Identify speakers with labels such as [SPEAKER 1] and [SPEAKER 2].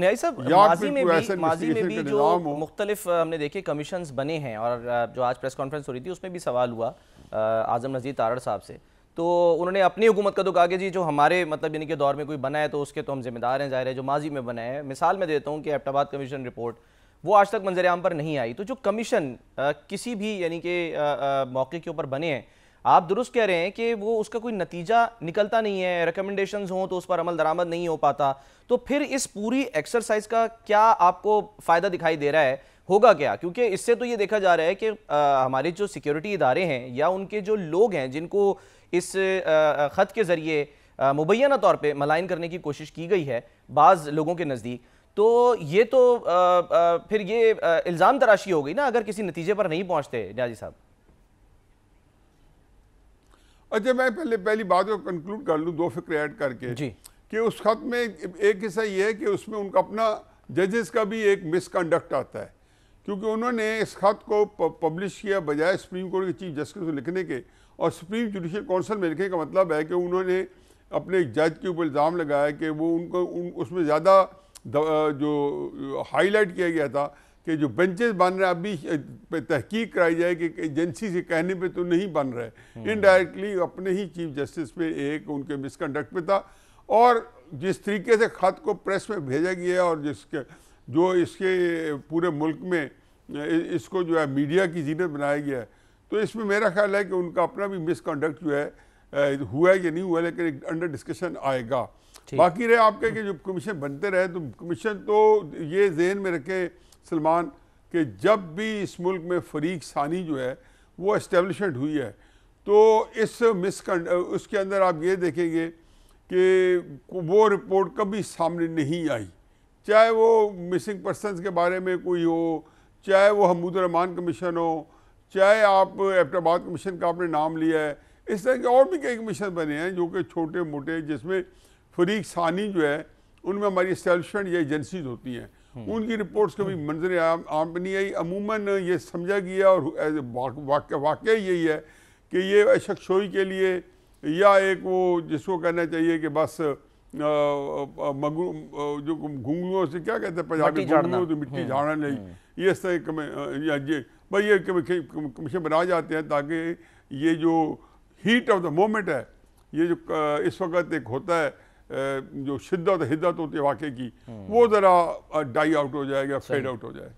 [SPEAKER 1] न्याय साहब माजी में भी माजी में भी जो मुख्तलिफ़ हमने देखे कमीशन बने हैं और जो आज प्रेस कॉन्फ्रेंस हो रही थी उसमें भी सवाल हुआ आज़म नज़ीर तारड़ साहब से। तो उन्होंने अपनी हुकूमत का तो कहा कि जी जो हमारे मतलब यानी कि दौर में कोई बना है तो उसके तो हम जिम्मेदार हैं ज़ाहिर है जो माजी में बना है। मिसाल मैं देता हूँ कि एबटाबाद कमीशन रिपोर्ट वो आज तक मंजर आम पर नहीं आई। तो जो कमीशन किसी भी यानी कि मौके के ऊपर बने हैं आप दुरुस्त कह रहे हैं कि वो उसका कोई नतीजा निकलता नहीं है रिकमेंडेशंस हों तो उस पर अमल दरामद नहीं हो पाता। तो फिर इस पूरी एक्सरसाइज का क्या आपको फ़ायदा दिखाई दे रहा है? होगा क्या? क्योंकि इससे तो ये देखा जा रहा है कि आ, हमारे जो सिक्योरिटी इदारे हैं या उनके जो लोग हैं जिनको इस ख़त के ज़रिए मुबैना तौर पर मलाइन करने की कोशिश की गई है बाज़ लोगों के नज़दीक तो ये तो आ, आ, फिर ये इल्ज़ाम तराशी हो गई ना अगर किसी नतीजे पर नहीं पहुँचते न्याजी साहब।
[SPEAKER 2] अच्छा मैं पहले पहली बात को कंक्लूड कर लूँ दो फ़िक्र ऐड करके जी। कि उस खत में एक हिस्सा ये है कि उसमें उनका अपना जजेस का भी एक मिसकंडक्ट आता है। क्योंकि उन्होंने इस खत को पब्लिश किया बजाय सुप्रीम कोर्ट के चीफ जस्टिस को लिखने के। और सुप्रीम जुडिशल काउंसिल में लिखने का मतलब है कि उन्होंने अपने जज के ऊपर इल्ज़ाम लगाया कि वो उनको उन, उसमें ज़्यादा जो हाईलाइट किया गया था कि जो बेंचेस बन रहे हैं अभी तहकीक कराई जाए कि एजेंसी से कहने पे तो नहीं बन रहे। Indirectly hmm. अपने ही चीफ जस्टिस पे एक उनके मिसकंडक्ट पे था और जिस तरीके से ख़त को प्रेस में भेजा गया और जिसके जो इसके पूरे मुल्क में इसको जो है मीडिया की जीनत बनाया गया है। तो इसमें मेरा ख्याल है कि उनका अपना भी मिसकंडक्ट जो है हुआ है या नहीं हुआ लेकिन अंडर डिस्कशन आएगा। बाकी रहे आपके कि जो कमीशन बनते रहे तो कमीशन तो ये जहन में रखें सलमान, कि जब भी इस मुल्क में फरीक सानी जो है, वो इस्टेब्लिशमेंट हुई है तो इस मिसकंड उसके अंदर आप ये देखेंगे कि वो रिपोर्ट कभी सामने नहीं आई चाहे वो मिसिंग पर्सनस के बारे में कोई हो, चाहे वो हमूद रहमान कमीशन हो, चाहे आप एबटाबाद कमीशन का आपने नाम लिया है, इस तरह के और भी कई कमीशन बने हैं, जो कि छोटे मोटे जिसमें फरीक सानी जो है, उनमें हमारी इस्टेब्लिशमेंट या एजेंसीज होती हैं। उनकी रिपोर्ट्स कभी मंजर आम, आम नहीं आई। अमूमन ये समझा गया और वाक़ यही है कि ये शख्सोई के लिए या एक वो जिसको कहना चाहिए कि बस मगू जो घुंगलुओं से क्या कहते हैं पंजाबी घुंगलुओं तो मिट्टी झाड़ना नहीं। हम्म। ये इस तरह या ये भाई ये कमीशन बनाए जाते हैं ताकि ये जो हीट ऑफ़ द मोमेंट है ये जो इस वक्त एक होता है जो शिद्दत हिद्दत होती है वाकई की हम्म। वो ज़रा डाई आउट हो जाएगा फेड आउट हो जाए